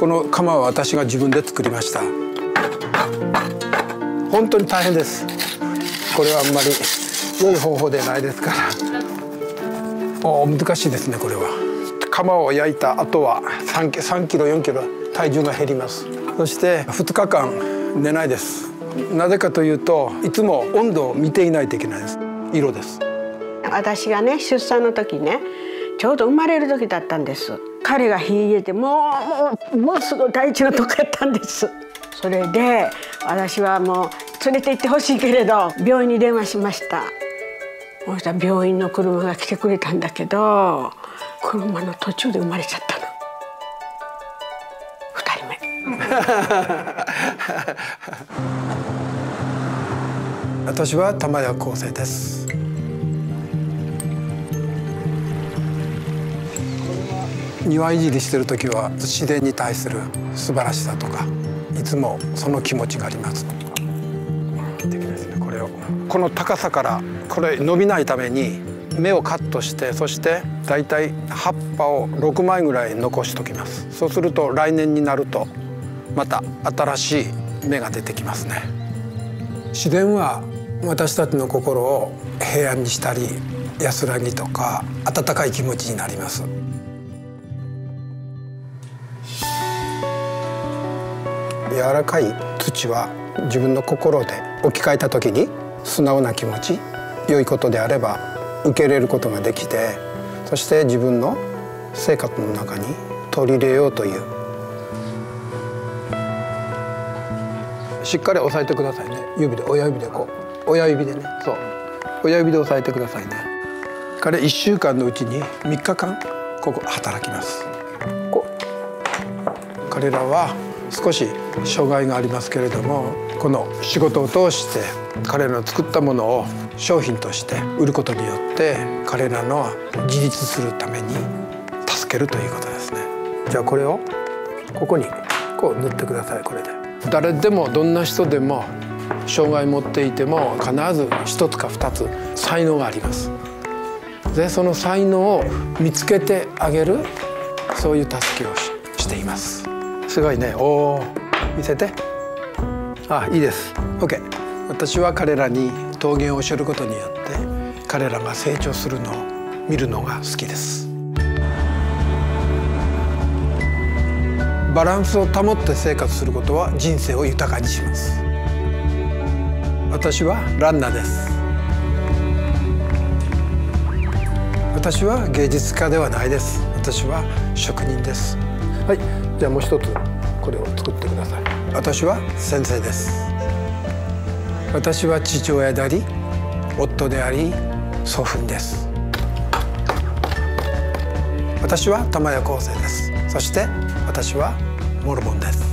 この釜は私が自分で作りました。本当に大変です。これはあんまり良い方法でないですから。お難しいですねこれは。釜を焼いた後は 3, 3キロ4キロ体重が減ります。そして2日間寝ないです。なぜかというといつも温度を見ていないといけないです。色です。私がね出産の時ねちょうど生まれる時だったんです。彼が冷えてもうもうすぐ大地のとこやったんです。それで私はもう連れて行ってほしいけれど病院に電話しました。そしたら病院の車が来てくれたんだけど車の途中で生まれちゃったの。二人目。私は玉屋康生です。庭いじりしてる時は自然に対する素晴らしさとかいつもその気持ちがありますこれをこの高さからこれ伸びないために芽をカットしてそしてだいたい葉っぱを6枚ぐらい残しときますそうすると来年になるとまた新しい芽が出てきますね自然は私たちの心を平安にしたり安らぎとか温かい気持ちになります柔らかい土は自分の心で置き換えた時に素直な気持ち良いことであれば受け入れることができてそして自分の生活の中に取り入れようという。しっかり押さえてくださいね。指で親指でこう。親指でね。そう。親指で押さえてくださいね。彼1週間のうちに3日間ここ働きます。こ彼らは少し障害がありますけれどもこの仕事を通して彼らの作ったものを商品として売ることによって彼らの自立するために助けるということですね。じゃあこれをここにこう塗ってくださいこれで。誰でもどんな人でも障害持っていても必ず一つか二つ才能があります。でその才能を見つけてあげるそういう助けをしています。すごいね。おお見せて。あいいです。OK 私は彼らに陶芸を教えることによって彼らが成長するのを見るのが好きです。バランスを保って生活することは人生を豊かにします。私はランナーです。私は芸術家ではないです。私は職人です。はい。じゃあもう一つこれを作ってください。私は先生です。私は父親であり夫であり祖父です。私は玉屋光生です。そして私はモルモンです。